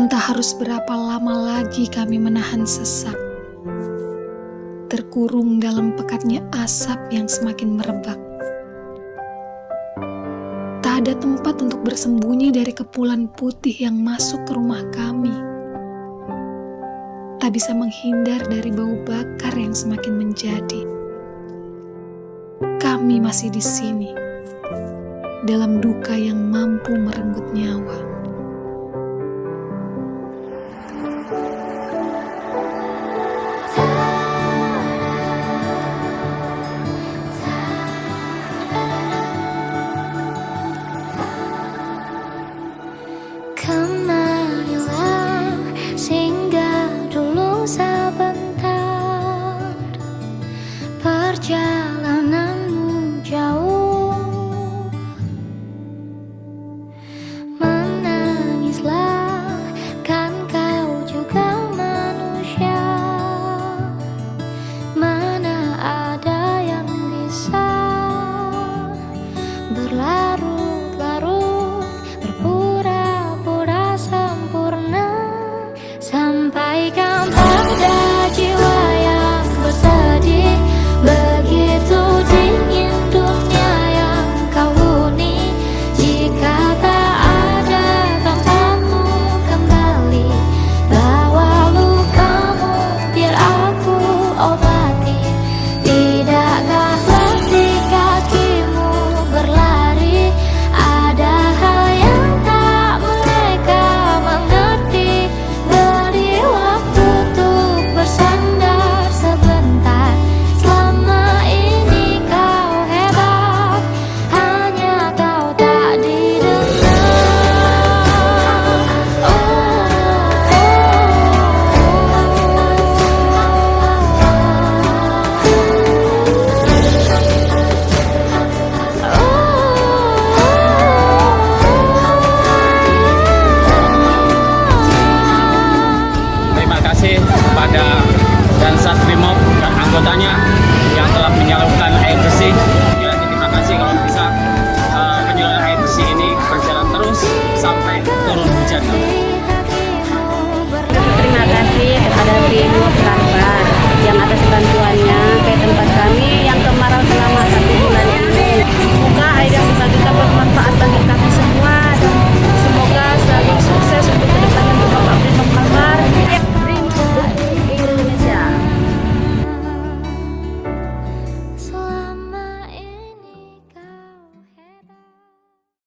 Entah harus berapa lama lagi kami menahan sesak, terkurung dalam pekatnya asap yang semakin merebak. Tak ada tempat untuk bersembunyi dari kepulan putih yang masuk ke rumah kami. Tak bisa menghindar dari bau bakar yang semakin menjadi. Kami masih di sini, dalam duka yang mampu merenggut nyawa. terlalu anggotanya yang telah menyalurkan